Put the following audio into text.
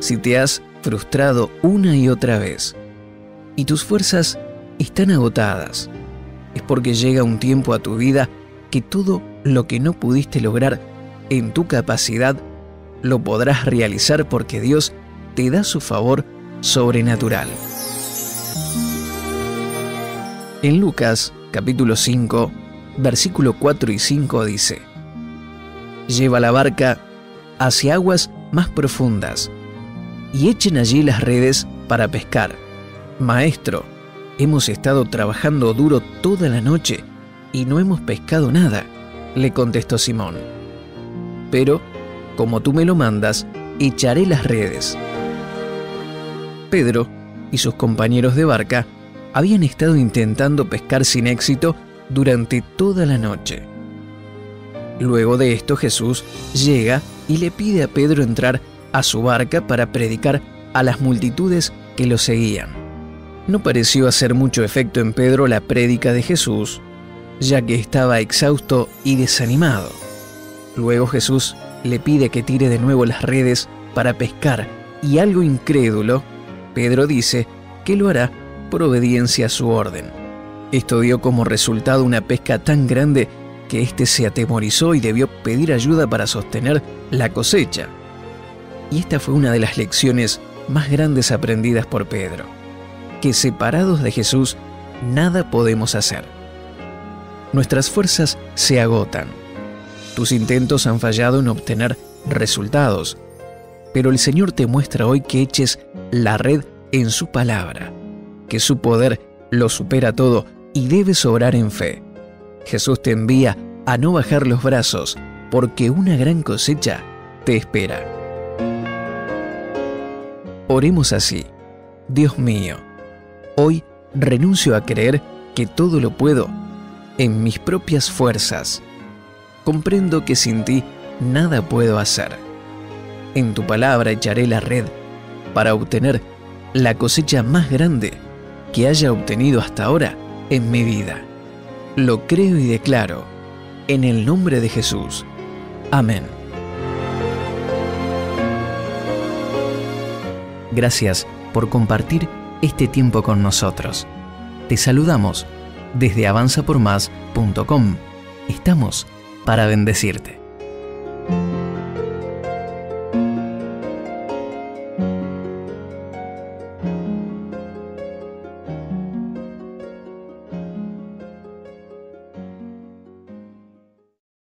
si te has frustrado una y otra vez y tus fuerzas están agotadas, es porque llega un tiempo a tu vida que todo lo que no pudiste lograr en tu capacidad lo podrás realizar porque Dios te da su favor sobrenatural. En Lucas capítulo 5, versículo 4 y 5 dice, Lleva la barca hacia aguas más profundas y echen allí las redes para pescar. Maestro, hemos estado trabajando duro toda la noche y no hemos pescado nada, le contestó Simón. Pero, como tú me lo mandas, echaré las redes. Pedro y sus compañeros de barca habían estado intentando pescar sin éxito durante toda la noche. Luego de esto Jesús llega y le pide a Pedro entrar a su barca para predicar a las multitudes que lo seguían. No pareció hacer mucho efecto en Pedro la prédica de Jesús, ya que estaba exhausto y desanimado. Luego Jesús le pide que tire de nuevo las redes para pescar y algo incrédulo, Pedro dice que lo hará por obediencia a su orden. Esto dio como resultado una pesca tan grande que éste se atemorizó y debió pedir ayuda para sostener la cosecha. Y esta fue una de las lecciones más grandes aprendidas por Pedro, que separados de Jesús nada podemos hacer. Nuestras fuerzas se agotan. Tus intentos han fallado en obtener resultados, pero el Señor te muestra hoy que eches la red en su palabra, que su poder lo supera todo y debes obrar en fe. Jesús te envía a no bajar los brazos, porque una gran cosecha te espera. Oremos así. Dios mío, hoy renuncio a creer que todo lo puedo en mis propias fuerzas. Comprendo que sin ti nada puedo hacer. En tu palabra echaré la red para obtener la cosecha más grande que haya obtenido hasta ahora en mi vida. Lo creo y declaro en el nombre de Jesús. Amén. Gracias por compartir este tiempo con nosotros. Te saludamos desde avanzapormás.com. Estamos para bendecirte.